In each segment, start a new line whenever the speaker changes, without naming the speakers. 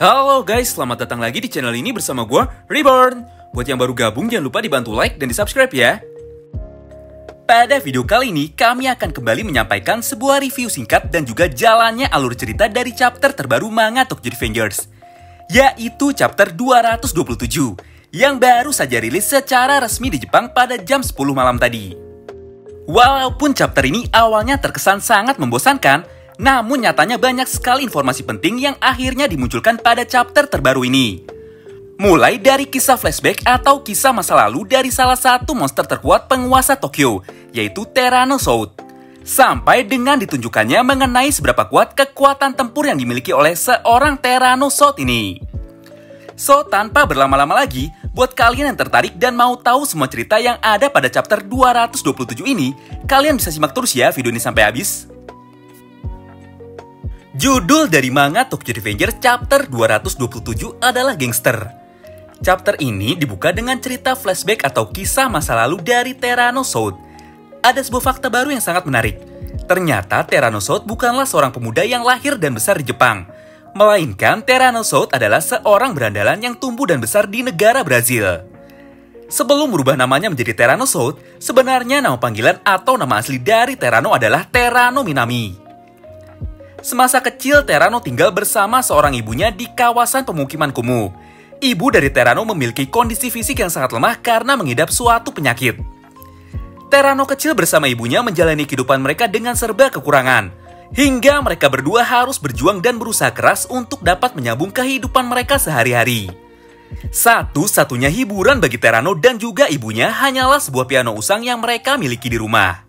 Halo guys, selamat datang lagi di channel ini bersama gue, Reborn. Buat yang baru gabung, jangan lupa dibantu like dan di-subscribe ya. Pada video kali ini, kami akan kembali menyampaikan sebuah review singkat dan juga jalannya alur cerita dari chapter terbaru manga Tokyo Avengers, yaitu chapter 227, yang baru saja rilis secara resmi di Jepang pada jam 10 malam tadi. Walaupun chapter ini awalnya terkesan sangat membosankan, namun nyatanya banyak sekali informasi penting yang akhirnya dimunculkan pada chapter terbaru ini. Mulai dari kisah flashback atau kisah masa lalu dari salah satu monster terkuat penguasa Tokyo, yaitu Tyrannosaurus. Sampai dengan ditunjukkannya mengenai seberapa kuat kekuatan tempur yang dimiliki oleh seorang Tyrannosaurus ini. So, tanpa berlama-lama lagi, buat kalian yang tertarik dan mau tahu semua cerita yang ada pada chapter 227 ini, kalian bisa simak terus ya video ini sampai habis. Judul dari manga Tokyo Revenger chapter 227 adalah Gangster. Chapter ini dibuka dengan cerita flashback atau kisah masa lalu dari Tyrannosaurus. Ada sebuah fakta baru yang sangat menarik. Ternyata Tyrannosaurus bukanlah seorang pemuda yang lahir dan besar di Jepang. Melainkan Tyrannosaurus adalah seorang berandalan yang tumbuh dan besar di negara Brazil. Sebelum merubah namanya menjadi Tyrannosaurus, sebenarnya nama panggilan atau nama asli dari Terano adalah Terano Minami. Semasa kecil, Terano tinggal bersama seorang ibunya di kawasan pemukiman kumuh. Ibu dari Terano memiliki kondisi fisik yang sangat lemah karena mengidap suatu penyakit. Terano kecil bersama ibunya menjalani kehidupan mereka dengan serba kekurangan. Hingga mereka berdua harus berjuang dan berusaha keras untuk dapat menyambung kehidupan mereka sehari-hari. Satu-satunya hiburan bagi Terano dan juga ibunya hanyalah sebuah piano usang yang mereka miliki di rumah.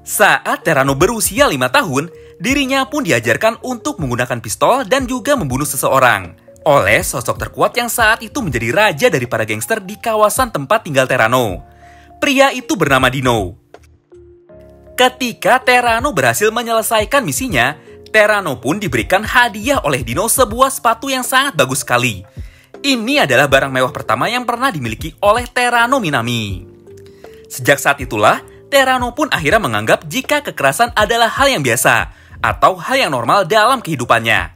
Saat Terano berusia lima tahun, Dirinya pun diajarkan untuk menggunakan pistol dan juga membunuh seseorang oleh sosok terkuat yang saat itu menjadi raja dari para gangster di kawasan tempat tinggal Terano. Pria itu bernama Dino. Ketika Terano berhasil menyelesaikan misinya, Terano pun diberikan hadiah oleh Dino sebuah sepatu yang sangat bagus sekali. Ini adalah barang mewah pertama yang pernah dimiliki oleh Terano Minami. Sejak saat itulah, Terano pun akhirnya menganggap jika kekerasan adalah hal yang biasa atau hal yang normal dalam kehidupannya.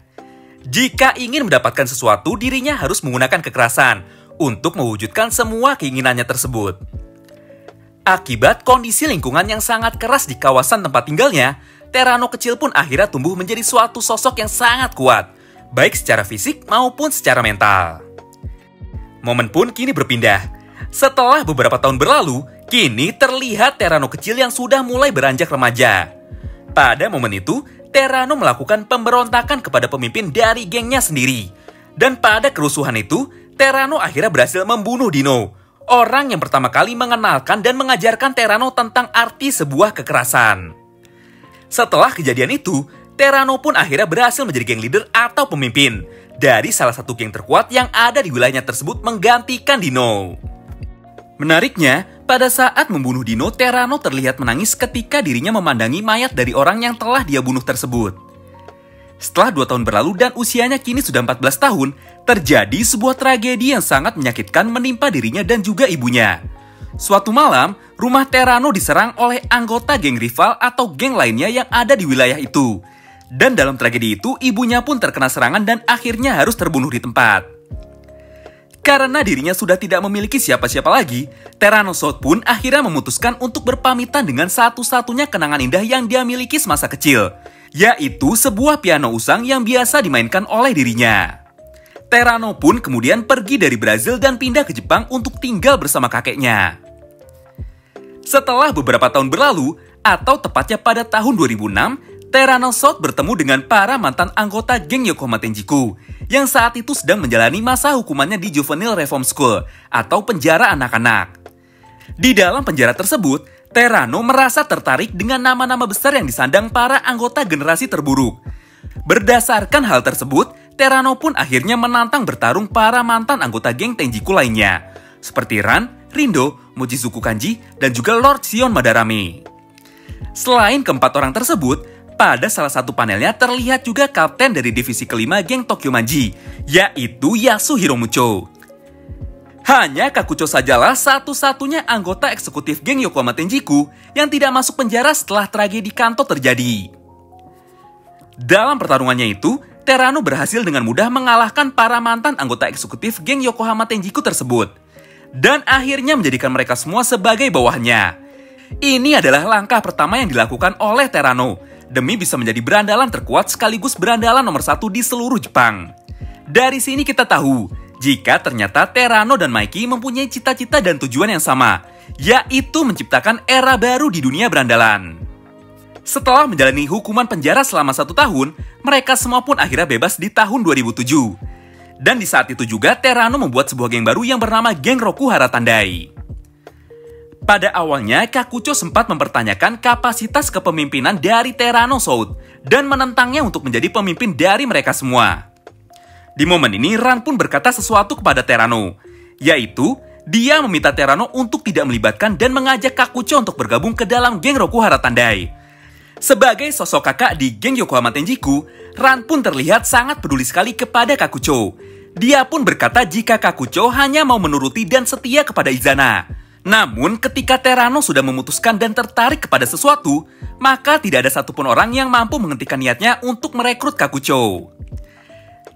Jika ingin mendapatkan sesuatu, dirinya harus menggunakan kekerasan untuk mewujudkan semua keinginannya tersebut. Akibat kondisi lingkungan yang sangat keras di kawasan tempat tinggalnya, Terano kecil pun akhirnya tumbuh menjadi suatu sosok yang sangat kuat, baik secara fisik maupun secara mental. Momen pun kini berpindah. Setelah beberapa tahun berlalu, kini terlihat Terano kecil yang sudah mulai beranjak remaja. Pada momen itu, Terano melakukan pemberontakan kepada pemimpin dari gengnya sendiri. Dan pada kerusuhan itu, Terano akhirnya berhasil membunuh Dino, orang yang pertama kali mengenalkan dan mengajarkan Terano tentang arti sebuah kekerasan. Setelah kejadian itu, Terano pun akhirnya berhasil menjadi geng leader atau pemimpin dari salah satu geng terkuat yang ada di wilayahnya tersebut menggantikan Dino. Menariknya, pada saat membunuh Dino, Terano terlihat menangis ketika dirinya memandangi mayat dari orang yang telah dia bunuh tersebut. Setelah dua tahun berlalu dan usianya kini sudah 14 tahun, terjadi sebuah tragedi yang sangat menyakitkan menimpa dirinya dan juga ibunya. Suatu malam, rumah Terano diserang oleh anggota geng rival atau geng lainnya yang ada di wilayah itu. Dan dalam tragedi itu, ibunya pun terkena serangan dan akhirnya harus terbunuh di tempat. Karena dirinya sudah tidak memiliki siapa-siapa lagi, Tyrannosaurus pun akhirnya memutuskan untuk berpamitan dengan satu-satunya kenangan indah yang dia miliki semasa kecil, yaitu sebuah piano usang yang biasa dimainkan oleh dirinya. Terano pun kemudian pergi dari Brazil dan pindah ke Jepang untuk tinggal bersama kakeknya. Setelah beberapa tahun berlalu, atau tepatnya pada tahun 2006, Tyrannosaurus bertemu dengan para mantan anggota geng Yokohama Tenjiku yang saat itu sedang menjalani masa hukumannya di Juvenile Reform School atau penjara anak-anak. Di dalam penjara tersebut, Terano merasa tertarik dengan nama-nama besar yang disandang para anggota generasi terburuk. Berdasarkan hal tersebut, Terano pun akhirnya menantang bertarung para mantan anggota geng Tenjiku lainnya, seperti Ran, Rindo, Mochizuku Kanji, dan juga Lord Sion Madarame. Selain keempat orang tersebut, pada salah satu panelnya terlihat juga kapten dari divisi kelima geng Tokyo Manji, yaitu Yasuhiro Mucho. Hanya Kakucho sajalah satu-satunya anggota eksekutif geng Yokohama Tenjiku yang tidak masuk penjara setelah tragedi Kanto terjadi. Dalam pertarungannya itu, Terano berhasil dengan mudah mengalahkan para mantan anggota eksekutif geng Yokohama Tenjiku tersebut. Dan akhirnya menjadikan mereka semua sebagai bawahnya. Ini adalah langkah pertama yang dilakukan oleh Terano demi bisa menjadi berandalan terkuat sekaligus berandalan nomor satu di seluruh Jepang. Dari sini kita tahu, jika ternyata Terano dan Mikey mempunyai cita-cita dan tujuan yang sama, yaitu menciptakan era baru di dunia berandalan. Setelah menjalani hukuman penjara selama satu tahun, mereka semua pun akhirnya bebas di tahun 2007. Dan di saat itu juga Terano membuat sebuah geng baru yang bernama Geng Roku Hara Tandai. Pada awalnya, Kakucho sempat mempertanyakan kapasitas kepemimpinan dari Terano Soud dan menentangnya untuk menjadi pemimpin dari mereka semua. Di momen ini, Ran pun berkata sesuatu kepada Terano, yaitu dia meminta Terano untuk tidak melibatkan dan mengajak Kakucho untuk bergabung ke dalam geng Roku Hara Tandai. Sebagai sosok kakak di geng Yokohama Tenjiku, Ran pun terlihat sangat peduli sekali kepada Kakucho. Dia pun berkata jika Kakucho hanya mau menuruti dan setia kepada Izana. Namun ketika Terano sudah memutuskan dan tertarik kepada sesuatu, maka tidak ada satupun orang yang mampu menghentikan niatnya untuk merekrut Kakucho.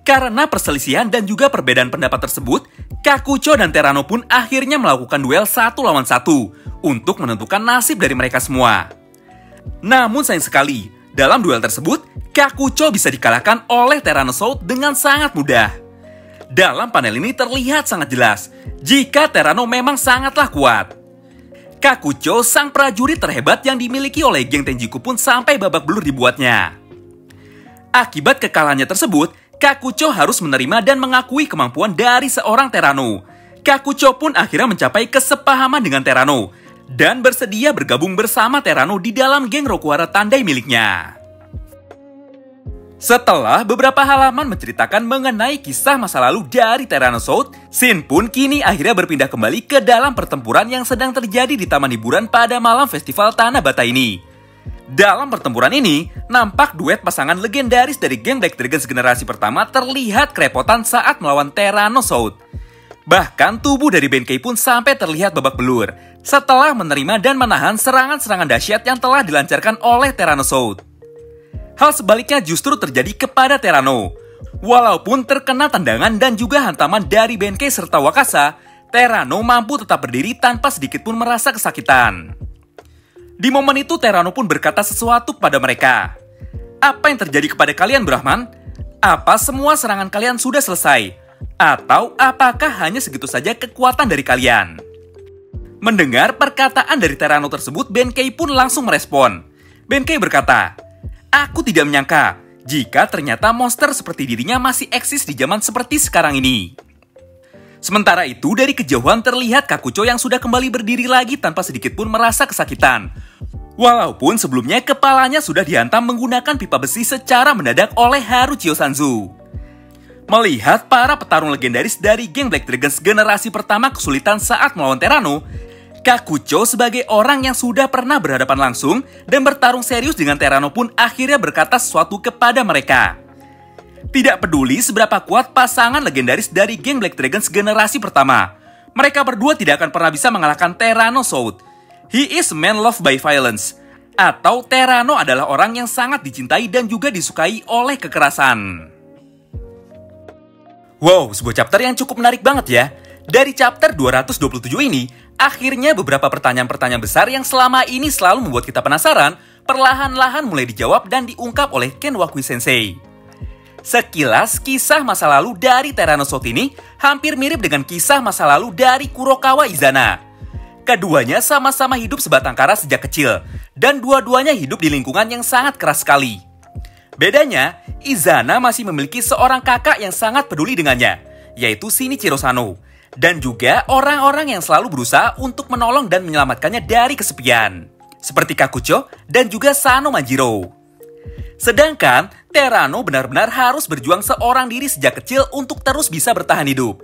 Karena perselisihan dan juga perbedaan pendapat tersebut, Kakucho dan Terano pun akhirnya melakukan duel satu lawan satu untuk menentukan nasib dari mereka semua. Namun sayang sekali, dalam duel tersebut, Kakucho bisa dikalahkan oleh Tyrannosaurus dengan sangat mudah. Dalam panel ini terlihat sangat jelas, jika Terano memang sangatlah kuat. Kakucho, sang prajurit terhebat yang dimiliki oleh geng Tenjiku pun sampai babak belur dibuatnya. Akibat kekalahannya tersebut, Kakucho harus menerima dan mengakui kemampuan dari seorang Terano. Kakucho pun akhirnya mencapai kesepahaman dengan Terano dan bersedia bergabung bersama Terano di dalam geng Rokuhara Tandai miliknya. Setelah beberapa halaman menceritakan mengenai kisah masa lalu dari Tyrannosaurus, Shin pun kini akhirnya berpindah kembali ke dalam pertempuran yang sedang terjadi di taman hiburan pada malam festival Tanah Bata ini. Dalam pertempuran ini, nampak duet pasangan legendaris dari geng Black Dragons generasi pertama terlihat kerepotan saat melawan Tyrannosaurus. Bahkan tubuh dari Benkei pun sampai terlihat babak belur setelah menerima dan menahan serangan-serangan dahsyat yang telah dilancarkan oleh Tyrannosaurus. Hal sebaliknya justru terjadi kepada Terano. Walaupun terkena tendangan dan juga hantaman dari Benkei serta Wakasa, Terano mampu tetap berdiri tanpa sedikit pun merasa kesakitan. Di momen itu Terano pun berkata sesuatu kepada mereka. Apa yang terjadi kepada kalian Brahman? Apa semua serangan kalian sudah selesai? Atau apakah hanya segitu saja kekuatan dari kalian? Mendengar perkataan dari Terano tersebut, Benkei pun langsung merespon. Benkei berkata, Aku tidak menyangka jika ternyata monster seperti dirinya masih eksis di zaman seperti sekarang ini. Sementara itu, dari kejauhan terlihat Kakucho yang sudah kembali berdiri lagi tanpa sedikit pun merasa kesakitan. Walaupun sebelumnya kepalanya sudah dihantam menggunakan pipa besi secara mendadak oleh Haru Chiyosanzu. Melihat para petarung legendaris dari geng Black Dragons generasi pertama kesulitan saat melawan Terano, Kakucho sebagai orang yang sudah pernah berhadapan langsung dan bertarung serius dengan Terano pun akhirnya berkata sesuatu kepada mereka. Tidak peduli seberapa kuat pasangan legendaris dari geng Black Dragons generasi pertama, mereka berdua tidak akan pernah bisa mengalahkan Terano Soud. He is man loved by violence. Atau Terano adalah orang yang sangat dicintai dan juga disukai oleh kekerasan. Wow, sebuah chapter yang cukup menarik banget ya. Dari chapter 227 ini, akhirnya beberapa pertanyaan-pertanyaan besar yang selama ini selalu membuat kita penasaran, perlahan-lahan mulai dijawab dan diungkap oleh Ken Wakui Sensei. Sekilas, kisah masa lalu dari Tyrannosaurus ini hampir mirip dengan kisah masa lalu dari Kurokawa Izana. Keduanya sama-sama hidup sebatang kara sejak kecil, dan dua-duanya hidup di lingkungan yang sangat keras sekali. Bedanya, Izana masih memiliki seorang kakak yang sangat peduli dengannya, yaitu Shinichiro Sano, dan juga orang-orang yang selalu berusaha untuk menolong dan menyelamatkannya dari kesepian, seperti Kakucho dan juga Sano Manjiro. Sedangkan Terano benar-benar harus berjuang seorang diri sejak kecil untuk terus bisa bertahan hidup.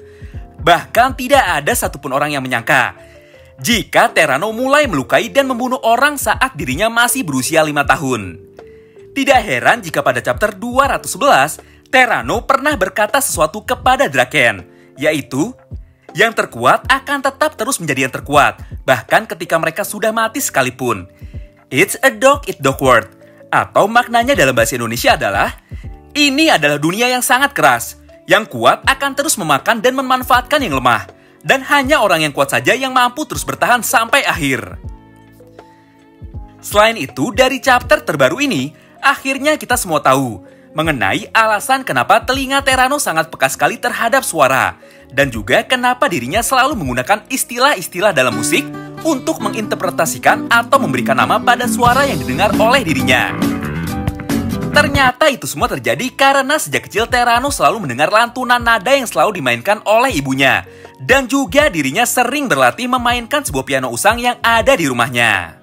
Bahkan tidak ada satupun orang yang menyangka jika Terano mulai melukai dan membunuh orang saat dirinya masih berusia lima tahun. Tidak heran jika pada chapter 211, Terano pernah berkata sesuatu kepada Draken, yaitu, yang terkuat akan tetap terus menjadi yang terkuat, bahkan ketika mereka sudah mati sekalipun. It's a dog eat dog word, atau maknanya dalam bahasa Indonesia adalah, Ini adalah dunia yang sangat keras. Yang kuat akan terus memakan dan memanfaatkan yang lemah. Dan hanya orang yang kuat saja yang mampu terus bertahan sampai akhir. Selain itu, dari chapter terbaru ini, akhirnya kita semua tahu mengenai alasan kenapa telinga Terano sangat peka sekali terhadap suara, dan juga kenapa dirinya selalu menggunakan istilah-istilah dalam musik untuk menginterpretasikan atau memberikan nama pada suara yang didengar oleh dirinya. Ternyata itu semua terjadi karena sejak kecil Terano selalu mendengar lantunan nada yang selalu dimainkan oleh ibunya. Dan juga dirinya sering berlatih memainkan sebuah piano usang yang ada di rumahnya.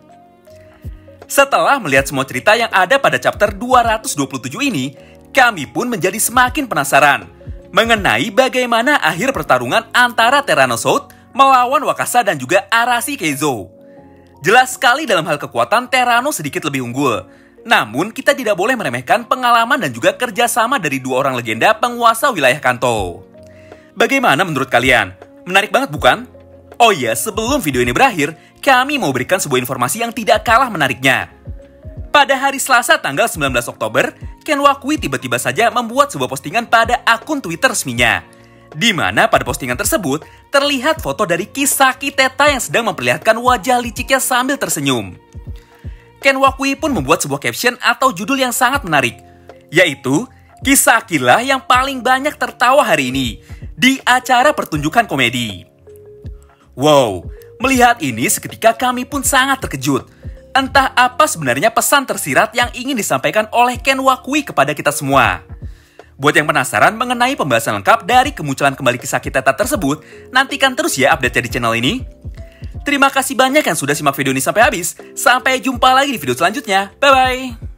Setelah melihat semua cerita yang ada pada chapter 227 ini, kami pun menjadi semakin penasaran mengenai bagaimana akhir pertarungan antara Tyrannosaurus melawan Wakasa dan juga Arashi Keizo. Jelas sekali dalam hal kekuatan Terano sedikit lebih unggul, namun, kita tidak boleh meremehkan pengalaman dan juga kerjasama dari dua orang legenda penguasa wilayah Kanto. Bagaimana menurut kalian? Menarik banget bukan? Oh iya, sebelum video ini berakhir, kami mau berikan sebuah informasi yang tidak kalah menariknya. Pada hari Selasa tanggal 19 Oktober, Ken Wakui tiba-tiba saja membuat sebuah postingan pada akun Twitter resminya. Di mana pada postingan tersebut terlihat foto dari Kisaki Teta yang sedang memperlihatkan wajah liciknya sambil tersenyum. Ken Wakui pun membuat sebuah caption atau judul yang sangat menarik, yaitu Kisah yang paling banyak tertawa hari ini di acara pertunjukan komedi. Wow, melihat ini seketika kami pun sangat terkejut. Entah apa sebenarnya pesan tersirat yang ingin disampaikan oleh Ken Wakui kepada kita semua. Buat yang penasaran mengenai pembahasan lengkap dari kemunculan kembali kisah kita tersebut, nantikan terus ya update di channel ini. Terima kasih banyak yang sudah simak video ini sampai habis. Sampai jumpa lagi di video selanjutnya. Bye-bye.